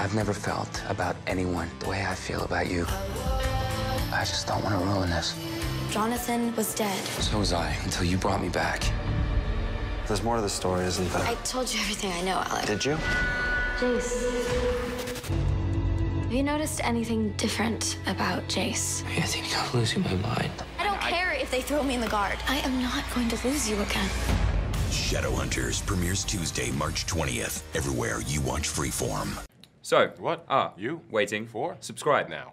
I've never felt about anyone the way I feel about you. I just don't want to ruin this. Jonathan was dead. So was I, until you brought me back. There's more to the story, isn't there? I told you everything I know, Alec. Did you? Jace. Have you noticed anything different about Jace? I think I'm losing my mind. I don't care if they throw me in the Gard. I am not going to lose you again. Shadowhunters premieres Tuesday, March 20th, everywhere you watch Freeform. So, What? Ah, You? waiting For? Subscribe now.